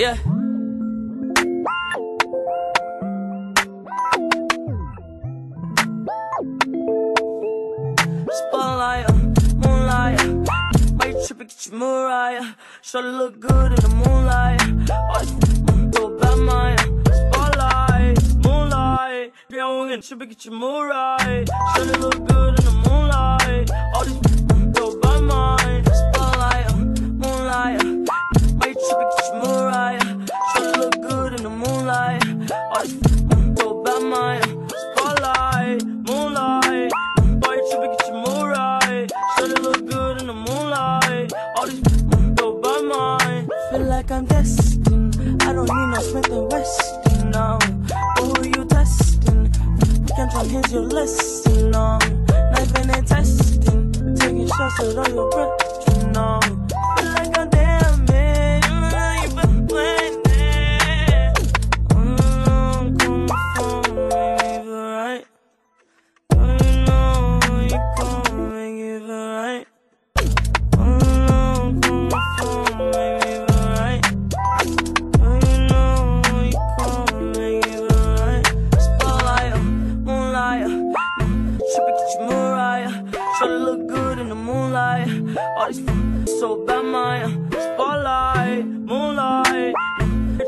Yeah. Spotlight, uh, moonlight. uh, you? Get your Mariah. Sure look good in the moonlight. This mm, throw my uh, spotlight, moonlight. Yeah, I'm gonna tripping, get your Mariah. Sure look good in the moonlight. Good in the moonlight. These mm, throw back my spotlight, moonlight. Boy, you tripping, get your mood right. Should it look good in the moonlight? All these mm, go by mine. Feel like I'm destined. I don't need no Smith and Wesson, no. But who you testing? Can't try here's your lesson, no. Knife and testing. Taking shots at all your breath, you know. Mariah. Try to look good in the moonlight. All these f- so bad, my uh, spotlight, moonlight.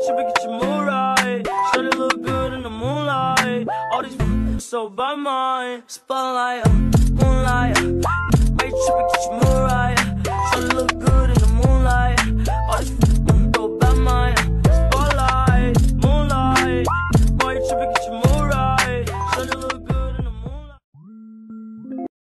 Trippin' get your mood right. Try to look good in the moonlight. All these f- so bad, mine. Spotlight,